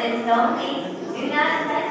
Please don't touch.